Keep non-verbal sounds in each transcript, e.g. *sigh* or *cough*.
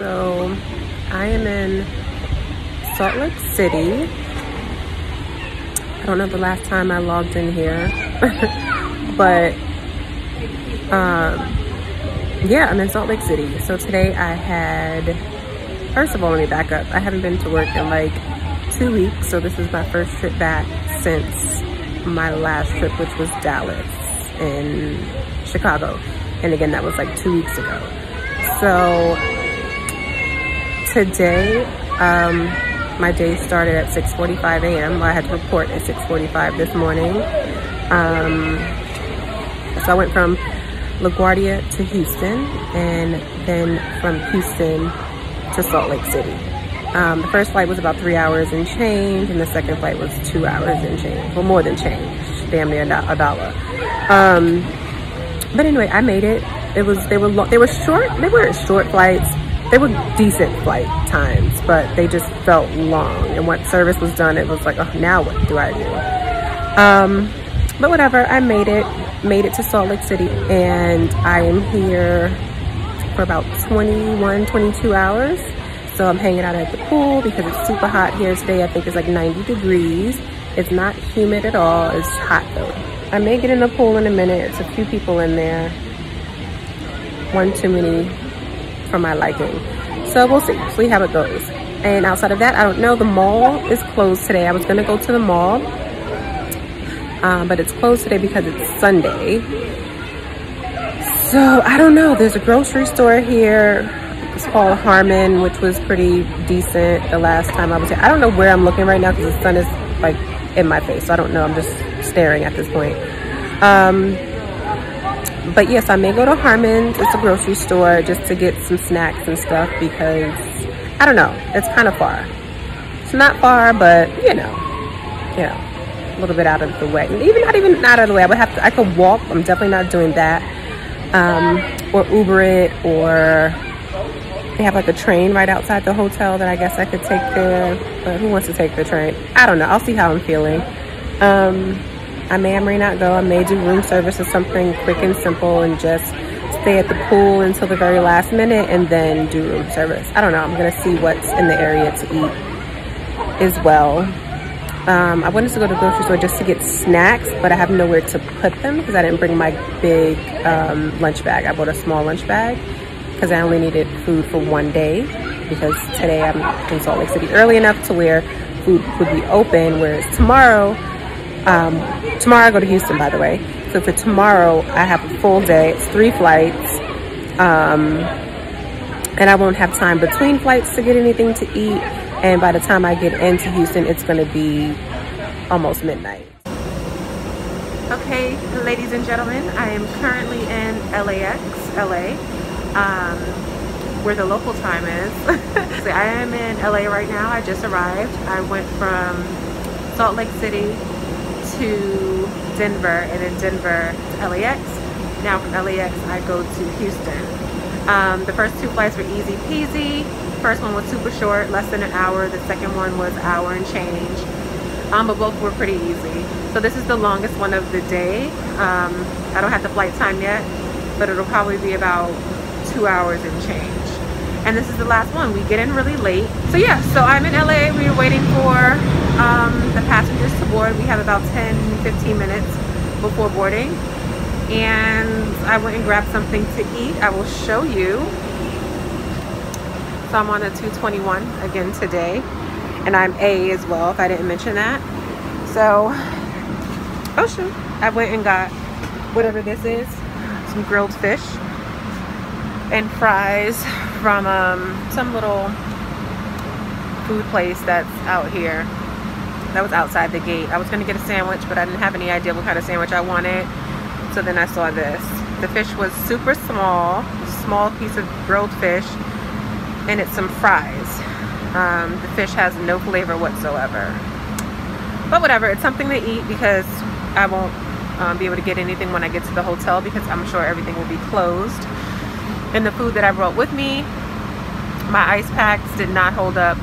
So I am in Salt Lake City. I don't know the last time I logged in here, *laughs* but um, yeah, I'm in Salt Lake City. So today I had, first of all, let me back up. I haven't been to work in like two weeks. So this is my first trip back since my last trip, which was Dallas in Chicago. And again, that was like two weeks ago. So today, um, my day started at 6.45 a.m. I had to report at 6.45 this morning. Um, so I went from LaGuardia to Houston and then from Houston to Salt Lake City. Um, the first flight was about three hours and change and the second flight was two hours and change. Well, more than change, damn near a dollar. Um, but anyway, I made it. It was, they were, they were short, they weren't short flights. They were decent flight times, but they just felt long. And once service was done, it was like, oh, now what do I do? Um, but whatever, I made it, made it to Salt Lake City and I am here for about 21, 22 hours. So I'm hanging out at the pool because it's super hot here today. I think it's like 90 degrees. It's not humid at all. It's hot though. I may get in the pool in a minute. It's a few people in there. One too many for my liking. So we'll see. See how it goes. And outside of that, I don't know. The mall is closed today. I was to go to the mall. Um, but it's closed today because it's Sunday. So I don't know. There's a grocery store here. It's called Harmon, which was pretty decent the last time I was here. I don't know where I'm looking right now because the sun is like in my face. So I don't know. I'm just staring at this point. Um, but yes, I may go to Harmon's. It's a grocery store just to get some snacks and stuff because I don't know. It's kind of far. It's not far, but you know, you know, a little bit out of the way. Even not even out of the way. I would have to. I could walk. I'm definitely not doing that. Um, or Uber it, or they have like a train right outside the hotel that I guess I could take there. But who wants to take the train? I don't know. I'll see how I'm feeling. Um, I may or may not go. I may do room service or something quick and simple and just stay at the pool until the very last minute and then do room service. I don't know. I'm going to see what's in the area to eat as well. Um, I wanted to go to the grocery store just to get snacks, but I have nowhere to put them because I didn't bring my big um, lunch bag. I bought a small lunch bag because I only needed food for one day because today I'm in Salt Lake City early enough to where food would be open, whereas tomorrow, um, tomorrow I go to Houston, by the way. So for tomorrow, I have a full day. It's three flights. Um, and I won't have time between flights to get anything to eat. And by the time I get into Houston, it's gonna be almost midnight. Okay, ladies and gentlemen, I am currently in LAX, LA, um, where the local time is. *laughs* I am in LA right now. I just arrived. I went from Salt Lake City to Denver and then Denver to LAX. Now from LAX I go to Houston. Um, the first two flights were easy peasy. First one was super short, less than an hour. The second one was hour and change. Um, but both were pretty easy. So this is the longest one of the day. Um, I don't have the flight time yet, but it'll probably be about two hours and change. And this is the last one. We get in really late. So yeah, so I'm in LA. We are waiting for um, the passengers to board. We have about 10, 15 minutes before boarding. And I went and grabbed something to eat. I will show you. So I'm on a 221 again today. And I'm A as well, if I didn't mention that. So, oh shoot. I went and got whatever this is. Some grilled fish and fries from um, some little food place that's out here that was outside the gate. I was gonna get a sandwich, but I didn't have any idea what kind of sandwich I wanted. So then I saw this. The fish was super small, small piece of grilled fish, and it's some fries. Um, the fish has no flavor whatsoever. But whatever, it's something to eat because I won't um, be able to get anything when I get to the hotel because I'm sure everything will be closed. And the food that I brought with me, my ice packs did not hold up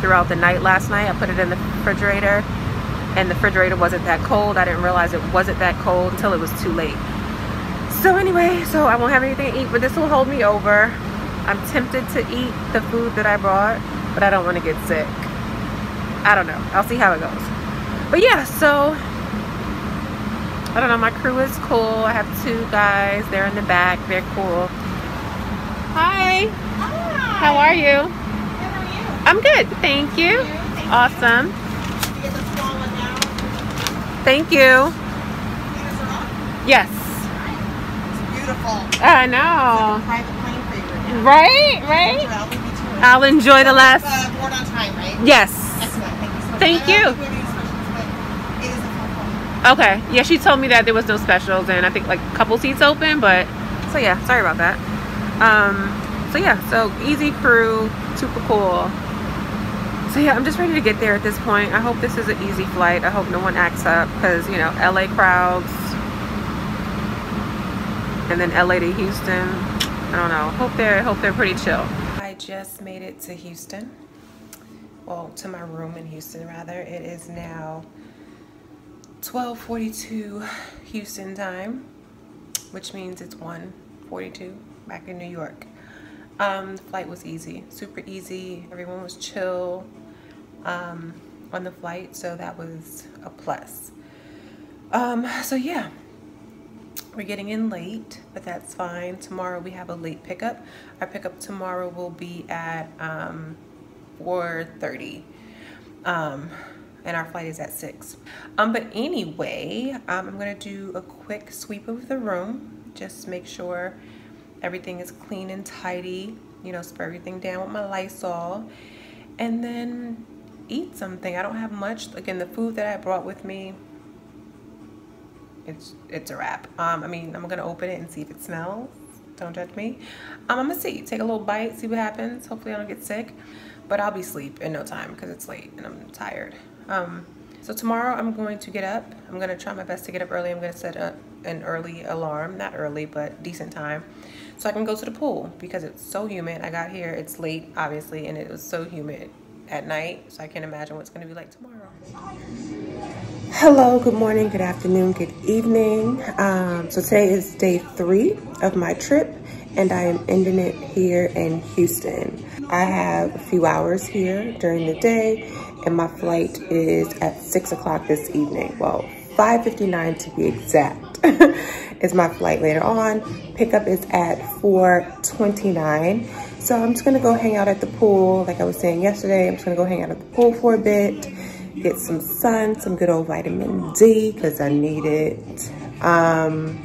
throughout the night last night. I put it in the refrigerator and the refrigerator wasn't that cold. I didn't realize it wasn't that cold until it was too late. So anyway, so I won't have anything to eat, but this will hold me over I'm tempted to eat the food that I brought, but I don't want to get sick. I don't know. I'll see how it goes. But yeah, so I don't know. My crew is cool. I have two guys. They're in the back. They're cool. Hi. Hi. How are you? How are you? I'm good. Thank you. Thank you. Awesome. You get the small one now. Thank you. Fingers are up. Yes. It's beautiful. I know. Right? Right? I'll leave you to it. I'll enjoy the last. Uh, board on time, right? Yes. Excellent. Thank you so. Thank you. think we have any specials, but it is a fun one. Okay. Yeah, she told me that there was no specials and I think like a couple seats open, but so yeah, sorry about that. Um so yeah, so easy crew, super cool. So yeah, I'm just ready to get there at this point. I hope this is an easy flight. I hope no one acts up because you know, LA crowds and then LA to Houston. I don't know. Hope they're hope they're pretty chill. I just made it to Houston. Well, to my room in Houston rather. It is now 12:42 Houston time, which means it's 1:42 back in New York. Um, the flight was easy, super easy. Everyone was chill um, on the flight, so that was a plus. Um, so yeah, we're getting in late, but that's fine. Tomorrow we have a late pickup. Our pickup tomorrow will be at um, 4:30. Um, and our flight is at 6. Um, but anyway, um, I'm going to do a quick sweep of the room. Just make sure everything is clean and tidy. You know, spray everything down with my Lysol. And then eat something. I don't have much. Again, the food that I brought with me, it's it's a wrap. Um, I mean, I'm to open it and see if it smells. Don't judge me. Um, I'm to see. Take a little bite, see what happens. Hopefully I don't get sick. But I'll be asleep in no time because it's late and I'm tired. Um, so tomorrow I'm going to get up. I'm to try my best to get up early. I'm to set up an early alarm. Not early, but decent time. So I can go to the pool because it's so humid. I got here, it's late, obviously, and it was so humid at night. So I can't imagine what it's going to be like tomorrow. Hello, good morning, good afternoon, good evening. Um, so today is day three of my trip and I am ending it here in Houston. I have a few hours here during the day and my flight is at six o'clock this evening. Well, 5.59 to be exact *laughs* is my flight later on. Pickup is at 4.29. So I'm just gonna go hang out at the pool. Like I was saying yesterday, I'm just gonna go hang out at the pool for a bit, get some sun, some good old vitamin D, cause I need it. Um,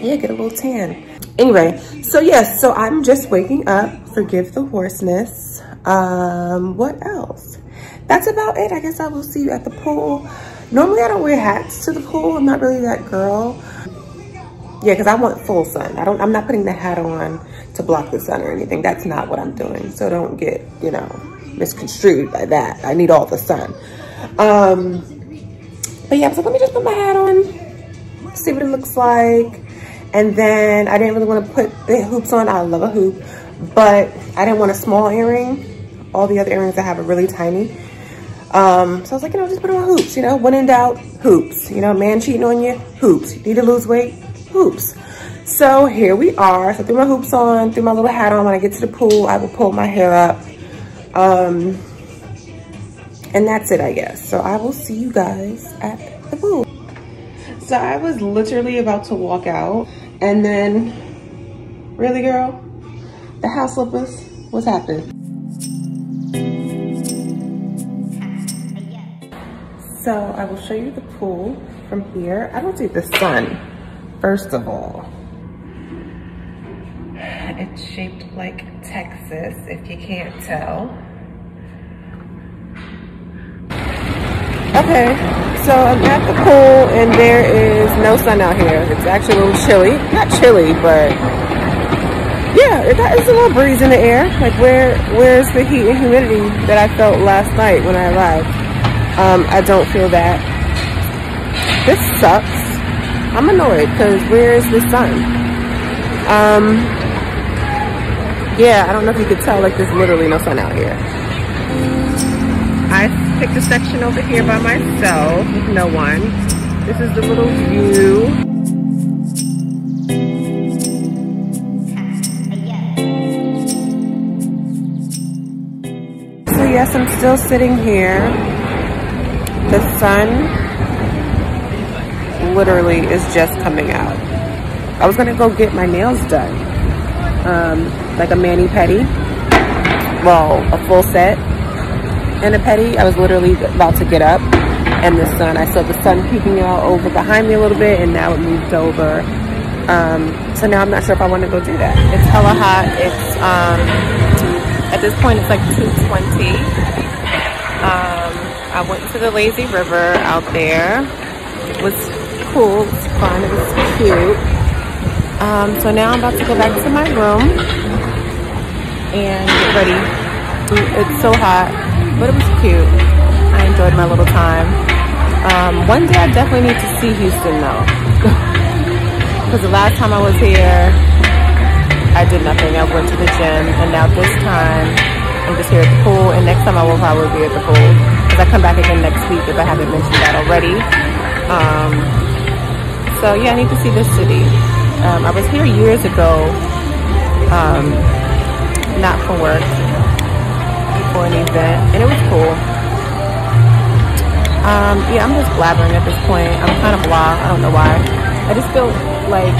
yeah, get a little tan. Anyway, so yes, so I'm just waking up, forgive the hoarseness. Um, what else? That's about it. I guess I will see you at the pool. Normally I don't wear hats to the pool. I'm not really that girl. Yeah, because I want full sun. I don't, I'm not putting the hat on to block the sun or anything. That's not what I'm doing. So don't get, you know, misconstrued by that. I need all the sun. Um, but yeah, so let me just put my hat on, see what it looks like. And then I didn't really want to put the hoops on. I love a hoop, but I didn't want a small earring. All the other earrings I have are really tiny. Um, so I was like, you know, just put on hoops, you know, when in doubt, hoops. You know, man cheating on you, hoops. You need to lose weight, hoops. So here we are. So I threw my hoops on, threw my little hat on. When I get to the pool, I will pull my hair up. Um, and that's it, I guess. So I will see you guys at the pool. So I was literally about to walk out and then, really girl, the house slippers, what's happening? So I will show you the pool from here. I don't see the sun, first of all. It's shaped like Texas, if you can't tell. Okay, so I'm at the pool and there is no sun out here. It's actually a little chilly. Not chilly, but yeah, it got, it's a little breeze in the air. Like where, where's the heat and humidity that I felt last night when I arrived? Um, I don't feel that. This sucks. I'm annoyed because where is the sun? Um, yeah, I don't know if you could tell, like there's literally no sun out here. I picked a section over here by myself with no one. This is the little view. So yes, I'm still sitting here. The sun literally is just coming out. I was gonna go get my nails done. Um, like a mani-pedi. Well, a full set and a pedi. I was literally about to get up and the sun, I saw the sun peeking out over behind me a little bit and now it moved over. Um, so now I'm not sure if I want to go do that. It's hella hot. It's, um, at this point it's like 220. Um, I went to the lazy river out there. It was cool, it was fun, it was cute. Um, so now I'm about to go back to my room and get ready. It's so hot, but it was cute. I enjoyed my little time. Um, one day I definitely need to see Houston though. *laughs* Because the last time I was here, I did nothing. I went to the gym and now this time I'm just here at the pool and next time I will probably be at the pool because I come back again next week if I haven't mentioned that already. Um, so yeah, I need to see this city. Um, I was here years ago, um, not for work, for an event, and it was cool. Um, yeah, I'm just blabbering at this point. I'm kind of blah. I don't know why. I just feel like,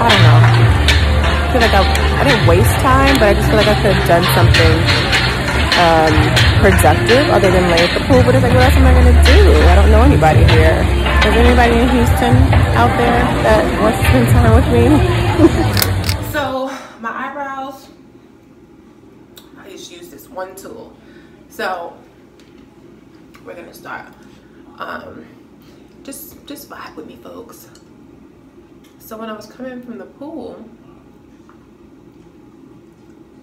I don't know. I feel like I, I didn't waste time, but I just feel like I could have done something um, productive other than lay at the pool. But it's like, what else am I going to do? I don't know anybody here. Is anybody in Houston out there that wants to spend time with me? *laughs* so, my eyebrows, I just use this one tool. So, we're gonna start. Um, just, just vibe with me, folks. So when I was coming from the pool,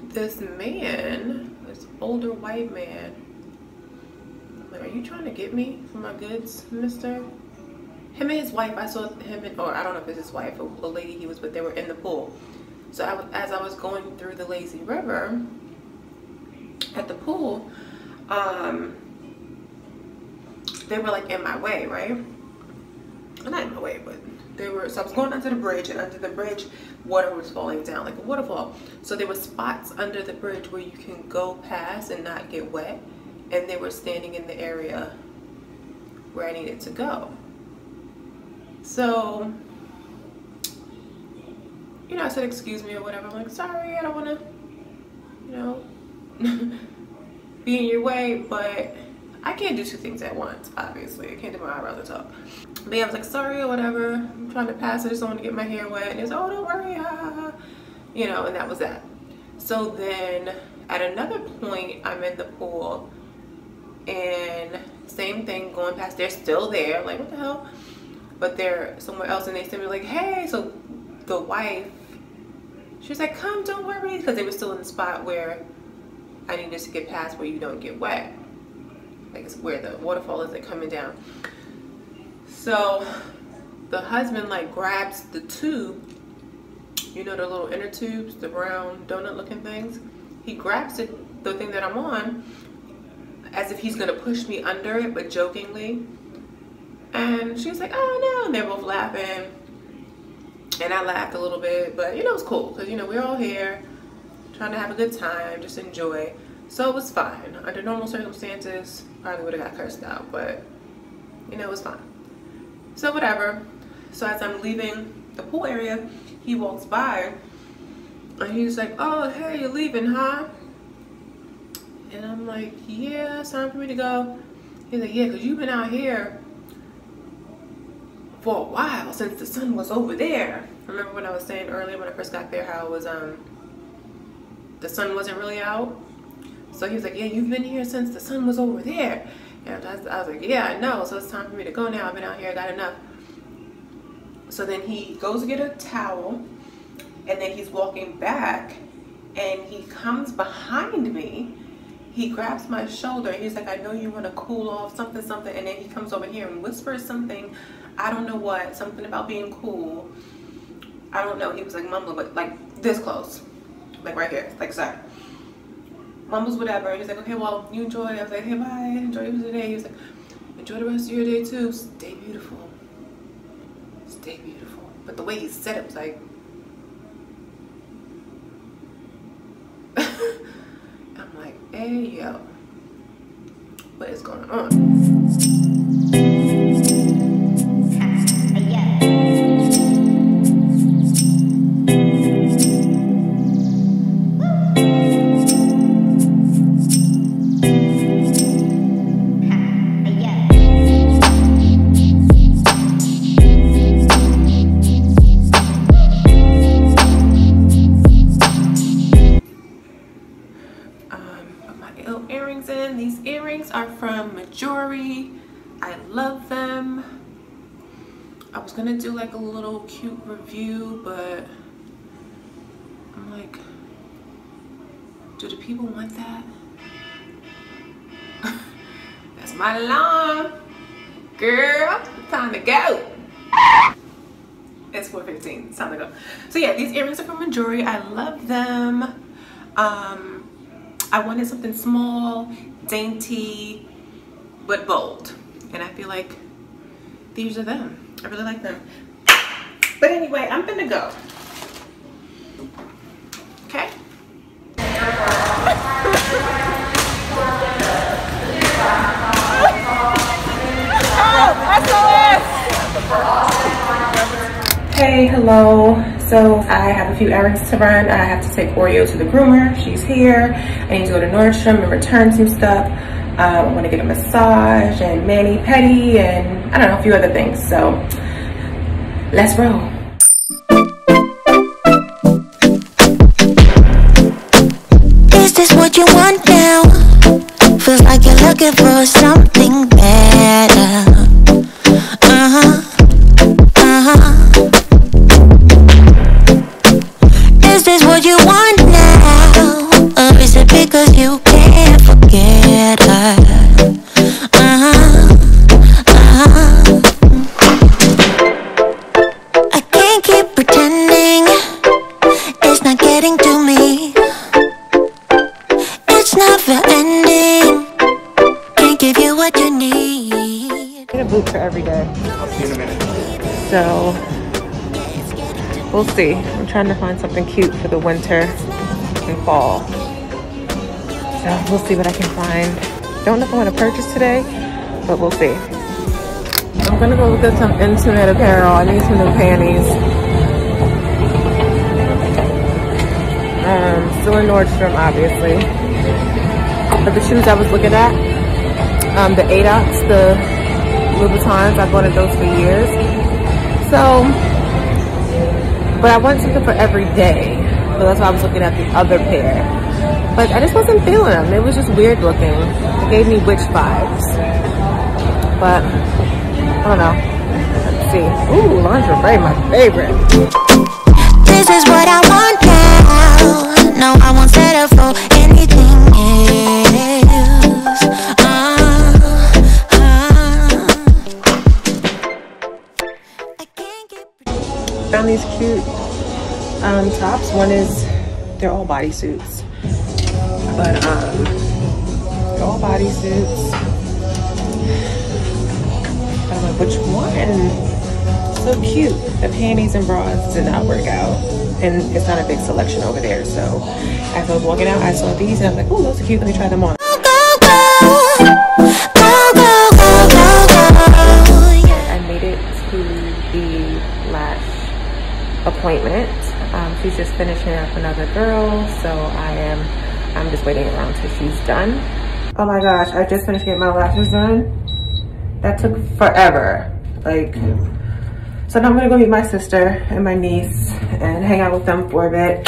this man, this older white man, like, are you trying to get me for my goods, mister? Him and his wife, I saw him and, or I don't know if it's his wife or a lady he was with, they were in the pool. So I as I was going through the lazy river at the pool, um, they were like in my way, right? Not in my way, but they were, so I was going under the bridge and under the bridge, water was falling down like a waterfall. So there were spots under the bridge where you can go past and not get wet. And they were standing in the area where I needed to go. So, you know, I said, excuse me or whatever. I'm like, sorry, I don't want to, you know, *laughs* be in your way, but I can't do two things at once, obviously. I can't do my eyebrows and talk. But yeah, I was like, sorry or whatever. I'm trying to pass. I just don't want to get my hair wet. And he's oh, don't worry. You know, and that was that. So then at another point, I'm in the pool and same thing going past. They're still there. Like, what the hell? But they're somewhere else and they send me like, hey. So the wife, she was like, come, don't worry. Because they were still in the spot where I needed to get past where you don't get wet. Like it's where the waterfall is like coming down. So the husband like grabs the tube, you know the little inner tubes, the brown donut looking things. He grabs it, the thing that I'm on, as if he's gonna push me under it, but jokingly. And she's like, oh no, and they're both laughing. And I laughed a little bit, but you know, it's cool, because you know, we're all here trying to have a good time, just enjoy. So it was fine. Under normal circumstances, probably would have got cursed out, but you know, it was fine. So whatever. So as I'm leaving the pool area, he walks by and he's like, oh, hey, you're leaving, huh? And I'm like, yeah, it's time for me to go. He's like, yeah, because you've been out here for a while since the sun was over there. Remember when I was saying earlier when I first got there how it was, um, the sun wasn't really out? So he was like, yeah, you've been here since the sun was over there. And I was, I was like, yeah, I know. So it's time for me to go now. I've been out here, I got enough. So then he goes to get a towel and then he's walking back and he comes behind me. He grabs my shoulder. He's like, I know you want to cool off, something, something. And then he comes over here and whispers something. I don't know what, something about being cool. I don't know. He was like mumbling, but like this close. Like right here, like sorry mumbles whatever. He's like, okay, well, you enjoy. I was like, hey, bye. Enjoy your day. He was like, enjoy the rest of your day too. Stay beautiful. Stay beautiful. But the way he said it was like, Hey yo, what is going on? I love them. I was gonna do like a little cute review, but I'm like, do the people want that? *laughs* That's my alarm. Girl, time to go. It's 4.15, it's time to go. So yeah, these earrings are from Mejuri. I love them. Um, I wanted something small, dainty, but bold. And I feel like these are them. I really like them. But anyway, I'm gonna go. Okay? Hey, hello. So I have a few errands to run. I have to take Oreo to the groomer. She's here. I need to go to Nordstrom and return some stuff. Um, I want to get a massage and mani pedi and I don't know, a few other things. So let's roll. Is this what you want now? Feels like you're looking for something better. Uh huh. Uh huh. Is this what you want now? Is it because you forget? Uh huh. Uh huh. I can't keep pretending it's not getting to me. It's never ending. Can't give you what you need. Get a for every day. So we'll see. I'm trying to find something cute for the winter and fall. So we'll see what I can find. Don't know if I want to purchase today, but we'll see. I'm gonna go look at some intimate apparel. I need some new panties. Um, still in Nordstrom, obviously. But the shoes I was looking at, um, the ADOX, the Louboutins, I've wanted those for years. So, but I want something for every day. So that's why I was looking at the other pair. But I just wasn't feeling them. It was just weird looking. It gave me witch vibes. But, I don't know. Let's see. Ooh, lingerie, my favorite. This is what I want now. No, I won't settle for anything else. Uh, uh. I can't get. Found these cute um, tops. One is, they're all bodysuits. But, um, all bodysuits. I'm like, which one? So cute. The panties and bras did not work out. And it's not a big selection over there. So as I was walking out, I saw these and I was like, oh, those are cute. Let me try them on. I made it to the lash appointment. Um, she's just finishing up another girl, so I am, I'm just waiting around till she's done. Oh my gosh, I just finished getting my lashes done. That took forever. Like, so now I'm gonna go meet my sister and my niece and hang out with them for a bit,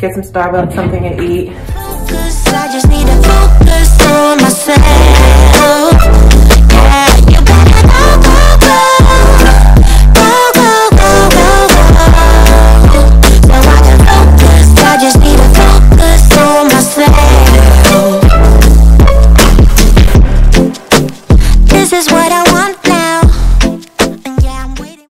get some Starbucks, something to eat. Focus,